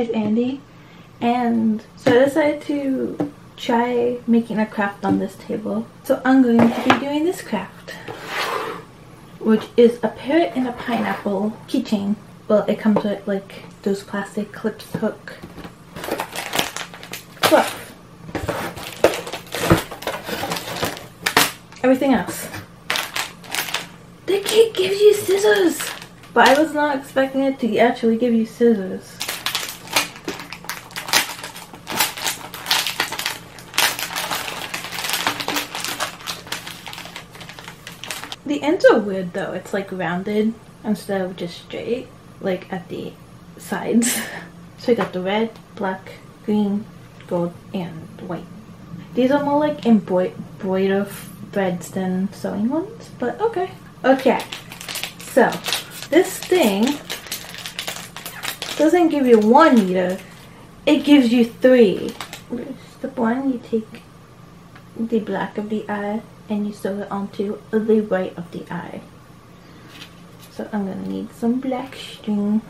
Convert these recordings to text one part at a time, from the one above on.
it's Andi and so I decided to try making a craft on this table. So I'm going to be doing this craft which is a parrot and a pineapple keychain. Well, it comes with like those plastic clips hook fluff. Everything else. The kit gives you scissors! But I was not expecting it to actually give you scissors. The ends are weird though. It's like rounded instead of just straight, like at the sides. so you got the red, black, green, gold, and white. These are more like embroidered threads than sewing ones, but okay. Okay, so this thing doesn't give you one needle, it gives you three. Step one, you take the black of the eye and you sew it onto the right of the eye. So I'm gonna need some black string.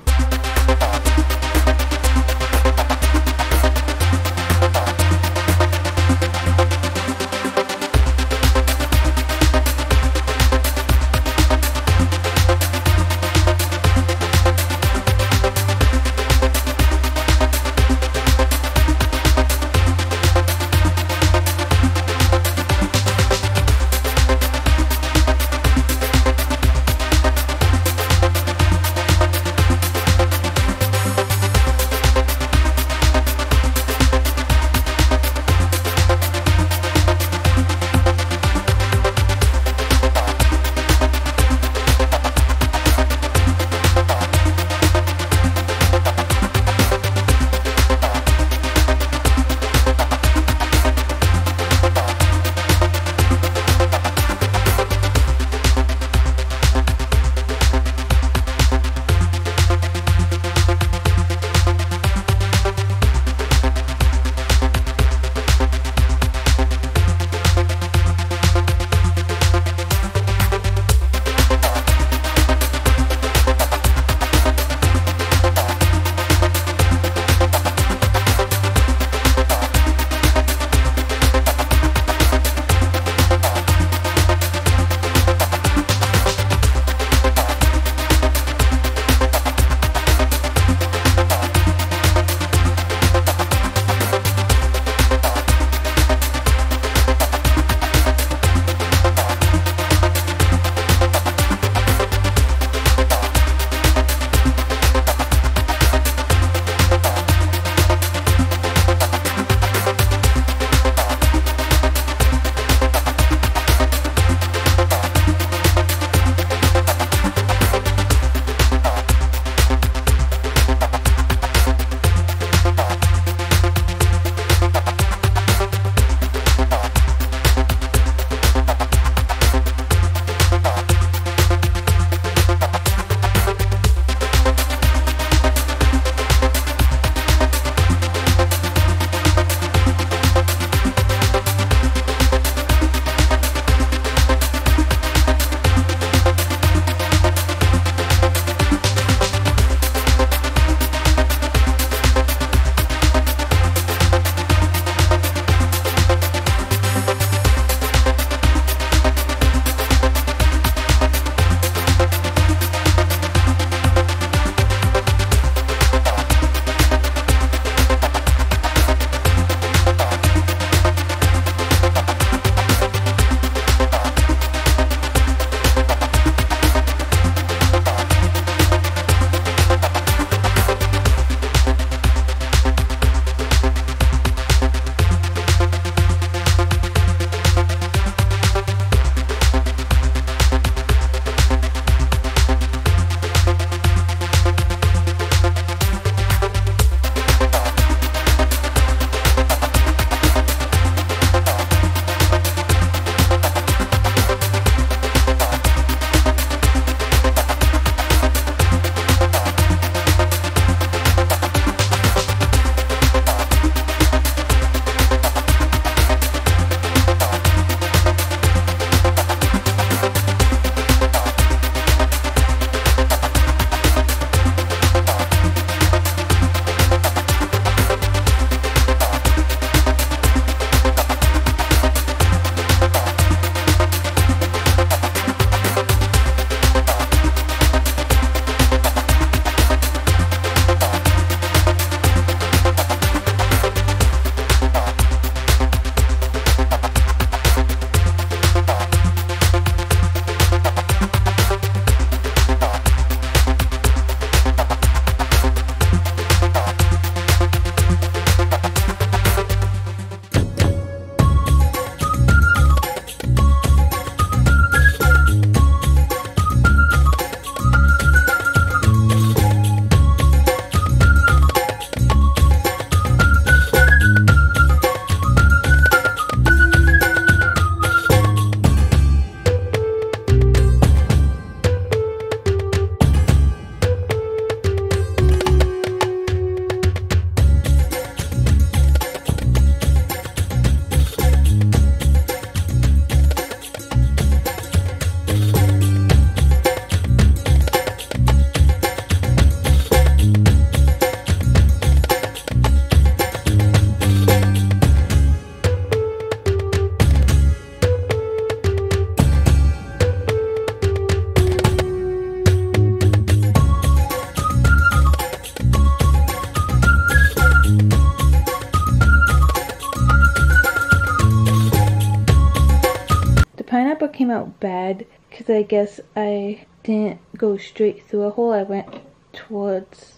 Came out bad because I guess I didn't go straight through a hole. I went towards,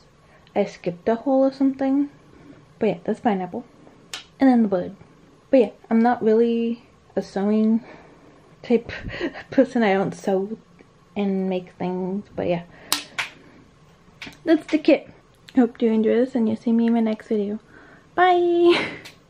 I skipped a hole or something. But yeah, that's pineapple. And then the bud. But yeah, I'm not really a sewing type person. I don't sew and make things. But yeah, that's the kit. Hope you enjoy this and you'll see me in my next video. Bye!